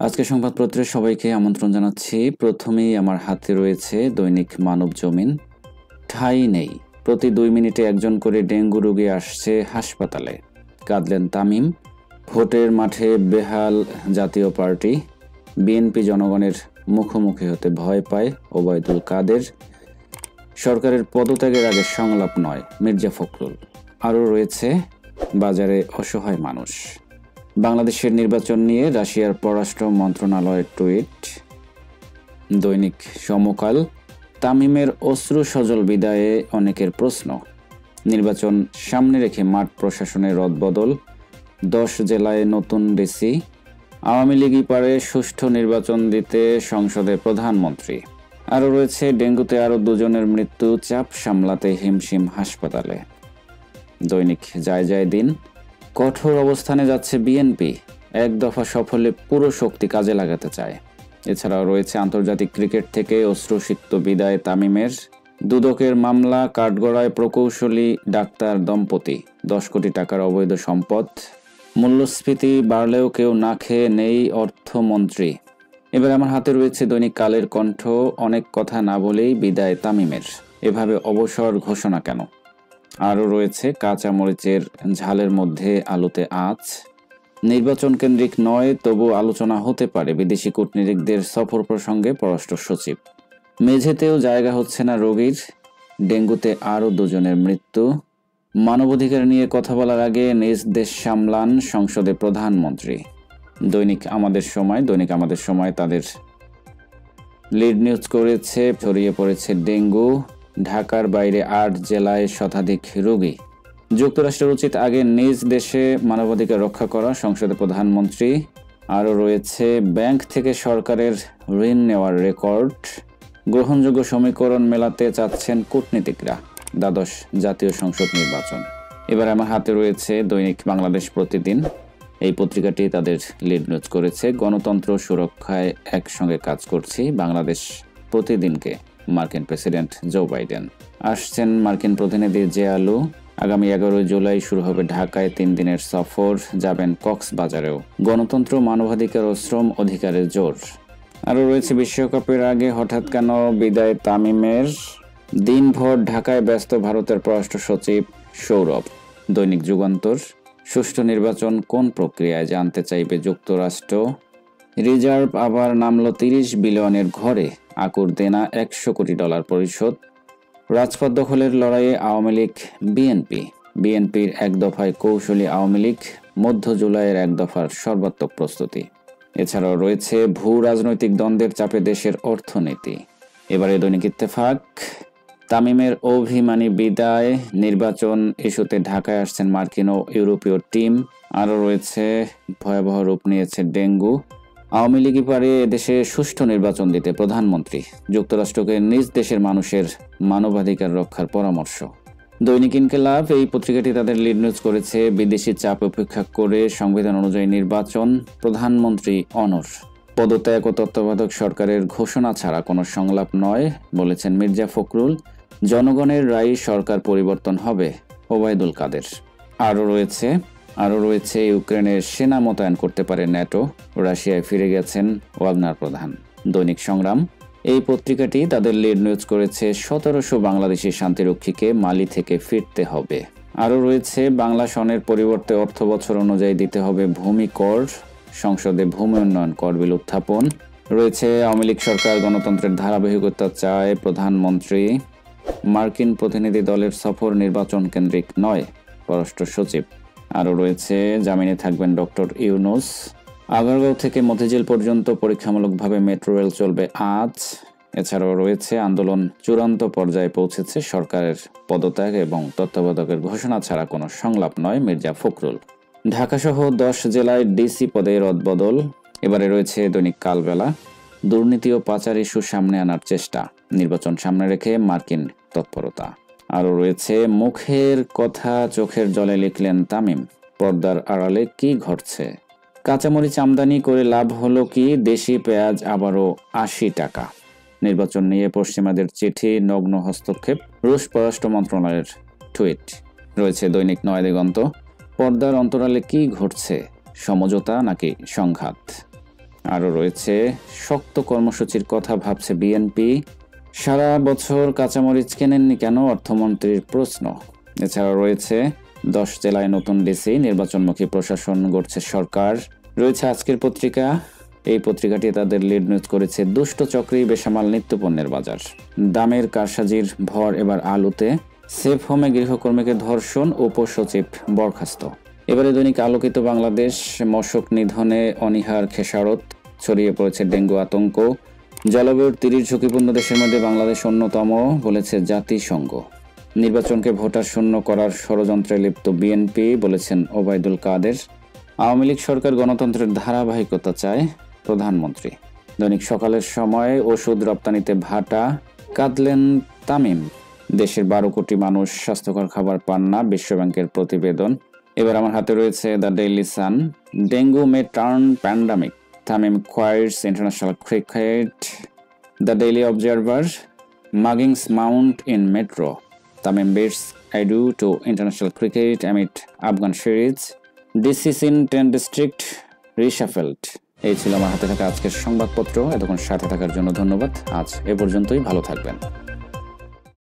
আজকে সংবাদপত্রে সবাইকে আমন্ত্রণ জানাচ্ছি। প্রথমেই আমার হাতে রয়েছে দৈনিক মানব জমিন। ঠাই নেই। প্রতি দুই মিনিটে একজন করে ডেঙ্গু রোগী আসছে হাসপাতালে। কাঁদলেন তামিম। ভোটের মাঠে বেহাল জাতীয় পার্টি। বিএনপি জনগণের মুখোমুখি হতে ভয় পায় ওবায়দুল কাদের। সরকারের পদত্যাগের আগে সংলাপ নয়, মির্জা ফখরুল। আরও রয়েছে বাজারে অসহায় মানুষ। বাংলাদেশের নির্বাচন নিয়ে রাশিয়ার পররাষ্ট্র মন্ত্রণালয়ের টুইট। দৈনিক সমকাল, তামিমের অশ্রু সজল বিদায়ে অনেকের প্রশ্ন। নির্বাচন সামনে রেখে মাঠ প্রশাসনের রদবদল। দশ জেলায় নতুন ডিসি। আওয়ামী লীগই পারে সুষ্ঠু নির্বাচন দিতে সংসদে প্রধানমন্ত্রী। আরও রয়েছে, ডেঙ্গুতে আরও দুজনের মৃত্যু, চাপ সামলাতে হিমশিম হাসপাতালে। দৈনিক যায় যায় দিন। কঠোর অবস্থানে যাচ্ছে বিএনপি। এক দফা সফলে পুরো শক্তি কাজে লাগাতে চায়। এছাড়াও রয়েছে আন্তর্জাতিক ক্রিকেট থেকে অশ্রুসিক্ত বিদায় তামিমের। দুদকের মামলা, কাঠগড়ায় প্রকৌশলী ডাক্তার দম্পতি। দশ কোটি টাকার অবৈধ সম্পদ। মূল্যস্ফীতি বাড়লেও কেউ না খেয়ে নেই অর্থমন্ত্রী। এবার আমার হাতে রয়েছে দৈনিক কালের কণ্ঠ। অনেক কথা না বলেই বিদায় তামিমের। এভাবে অবসর ঘোষণা কেন? আরও রয়েছে কাঁচা মরিচের ঝালের মধ্যে আলোতে আঁচ। নির্বাচন কেন্দ্রিক নয়, তবু আলোচনা হতে পারে। বিদেশি কূটনীতিকদের সফর প্রসঙ্গে পররাষ্ট্র সচিব। মেঝেতেও জায়গা হচ্ছে না রোগীর। ডেঙ্গুতে আরও দুজনের মৃত্যু। মানবাধিকার নিয়ে কথা বলার আগে নিজ দেশ সামলান সংসদে প্রধানমন্ত্রী। দৈনিক আমাদের সময়, দৈনিক আমাদের সময় তাদের লিড নিউজ করেছে, ছড়িয়ে পড়েছে ডেঙ্গু। ঢাকার বাইরে আট জেলায় শতাধিক রোগী। যুক্তরাষ্ট্রের উচিত আগে নিজ দেশে মানবাধিকার রক্ষা করা। সংসদে প্রধানমন্ত্রী, আরও রয়েছে, ব্যাংক থেকে সরকারের ঋণ নেওয়ার রেকর্ড। গ্রহণযোগ্য সমীকরণ মেলাতে চাচ্ছেন কূটনীতিকরা। দ্বাদশ জাতীয় সংসদ নির্বাচন। এবার আমার হাতে রয়েছে দৈনিক বাংলাদেশ প্রতিদিন। এই পত্রিকাটি তাদের লিড নিউজ করেছে। গণতন্ত্র সুরক্ষায় একসঙ্গে কাজ করছি বাংলাদেশ প্রতিদিনকে। মার্কিন প্রেসিডেন্ট জো বাইডেন। আসছেন মার্কিন প্রতিনিধি জে আলু আগামী এগারোই জুলাই শুরু হবে ঢাকায় তিন দিনের সফর, যাবেন কক্সবাজারেও। গণতন্ত্র, মানবাধিকার ও শ্রম অধিকারের জোর। আরও রয়েছে বিশ্বকাপের আগে হঠাৎ কেন বিদায় তামিমের? দিনভর ঢাকায় ব্যস্ত ভারতের পররাষ্ট্র সচিব সৌরভ। দৈনিক যুগান্তর। সুষ্ঠু নির্বাচন কোন প্রক্রিয়ায় জানতে চাইবে যুক্তরাষ্ট্র? রিজার্ভ আবার নামল তিরিশ বিলিয়নের ঘরে। আকুর দেনা একশো কোটি ডলার পরিশোধ। রাজপথ দখলের লড়াইয়ে আওয়ামী লীগ, বিএনপি। বিএনপির এক দফায় কৌশলী আওয়ামী লীগ, মধ্য জুলাইয়ের এক দফার সর্বাত্মক প্রস্তুতি। এছাড়াও রয়েছে ভূ রাজনৈতিক দ্বন্দ্বের চাপে দেশের অর্থনীতি। এবারে দৈনিক ইত্তেফাক, তামিমের অভিমানী বিদায়, নির্বাচন ইস্যুতে ঢাকায় আসছেন মার্কিন ও ইউরোপীয় টিম। আরও রয়েছে ভয়াবহ রূপ নিয়েছে ডেঙ্গু। আওয়ামী লীগই পারে দেশে সুষ্ঠু নির্বাচন দিতে প্রধানমন্ত্রী। যুক্তরাষ্ট্রকে নিজ দেশের মানুষের মানবাধিকার রক্ষার পরামর্শ। দৈনিক ইনকেলাভ এই পত্রিকাটি তাদের লিড নিউজ করেছে। বিদেশি চাপ উপেক্ষা করে সংবিধান অনুযায়ী নির্বাচন প্রধানমন্ত্রী অনর। পদত্যাগ ও তত্ত্বাবধায়ক সরকারের ঘোষণা ছাড়া কোনো সংলাপ নয়, বলেছেন মির্জা ফখরুল। জনগণের রায় সরকার পরিবর্তন হবে, ওবায়দুল কাদের। আরও রয়েছে আরও রয়েছে ইউক্রেনের সেনা মোতায়েন করতে পারে ন্যাটো। রাশিয়ায় ফিরে গেছেন ওয়াগনার প্রধান। দৈনিক সংগ্রাম। এই পত্রিকাটি তাদের লিড নিউজ করেছে, সতেরোশো বাংলাদেশি শান্তিরক্ষীকে মালি থেকে ফিরতে হবে। আরও রয়েছে, বাংলা সনের পরিবর্তে অর্থ বছর অনুযায়ী দিতে হবে ভূমি কর। সংসদে ভূমি উন্নয়ন কর বিল উত্থাপন। রয়েছে, আওয়ামী লীগ সরকার গণতন্ত্রের ধারাবাহিকতা চায় প্রধানমন্ত্রী। মার্কিন প্রতিনিধি দলের সফর নির্বাচন কেন্দ্রিক নয়, পররাষ্ট্র সচিব। আরও রয়েছে, জামিনে থাকবেন ডক্টর ইউনুস। আগারগাঁও থেকে মতিঝিল পর্যন্ত পরীক্ষামূলকভাবে মেট্রো রেল চলবে আজ। এছাড়াও রয়েছে, আন্দোলন চূড়ান্ত পর্যায়ে পৌঁছেছে সরকারের পদত্যাগ এবং তত্ত্বাবধায়কের ঘোষণা ছাড়া কোনো সংলাপ নয় মির্জা ফখরুল। ঢাকাসহ দশ জেলায় ডিসি পদে রদবদল এবারে রয়েছে দৈনিক কালবেলা। দুর্নীতি ও পাচার ইস্যু সামনে আনার চেষ্টা। নির্বাচন সামনে রেখে মার্কিন তৎপরতা। আরও রয়েছে, মুখের কথা চোখের জলে লিখলেন তামিম। পর্দার আড়ালে কি ঘটছে? কাঁচামরিচ আমদানি করে লাভ হলো কি? দেশি পেঁয়াজ আবারও আশি টাকা। নির্বাচন নিয়ে পশ্চিমাদের চিঠি, নগ্ন হস্তক্ষেপ, রুশ পররাষ্ট্র মন্ত্রণালয়ের টুইট। রয়েছে দৈনিক নয় দিগন্ত। পর্দার অন্তরালে কি ঘটছে? সমঝোতা নাকি সংঘাত? আরও রয়েছে, শক্ত কর্মসূচির কথা ভাবছে বিএনপি। সারা বছর কাঁচামরিচ কেনেননি কেন? অর্থমন্ত্রীর প্রশ্ন। এছাড়া রয়েছে দশ জেলায় নতুন ডিসি, নির্বাচনমুখী প্রশাসন গড়ছে সরকার। রয়েছে আজকের পত্রিকা। এই পত্রিকাটি তাদের লিড নিউজ করেছে দুষ্ট চক্রী বেসামাল নিত্যপণ্যের বাজার। দামের কারসাজির ভর এবার আলুতে। সেফ হোমে গৃহকর্মীকে ধর্ষণ, উপসচিব বরখাস্ত। এবারে দৈনিক আলোকিত বাংলাদেশ, মশক নিধনে অনিহার খেসারত। ছড়িয়ে পড়েছে ডেঙ্গু আতঙ্ক। জলবায়ুর তিরিশ ঝুঁকিপূর্ণ দেশের মধ্যে বাংলাদেশ অন্যতম বলেছে জাতিসংঘ। নির্বাচনকে ভোটার শূন্য করার ষড়যন্ত্রে লিপ্ত বিএনপি, বলেছেন ওবায়দুল কাদের। আওয়ামী লীগ সরকার গণতন্ত্রের ধারাবাহিকতা চায় প্রধানমন্ত্রী। দৈনিক সকালের সময় ওষুধ রপ্তানিতে ভাটা, কাঁদলেন তামিম। দেশের বারো কোটি মানুষ স্বাস্থ্যকর খাবার পান না, বিশ্বব্যাংকের প্রতিবেদন। এবার আমার হাতে রয়েছে the Daily Sun. Dengue may turn pandemic. Tamim quits international cricket the Daily Observer muggings mount in metro, tamim beats adu to international cricket amid afghan series disease in ten district reshuffled এই ছিল আমার হাতে থাকা আজকের সংবাদপত্র। এতক্ষণ সাথে থাকার জন্য ধন্যবাদ। আজ এ পর্যন্তই। ভালো থাকবেন।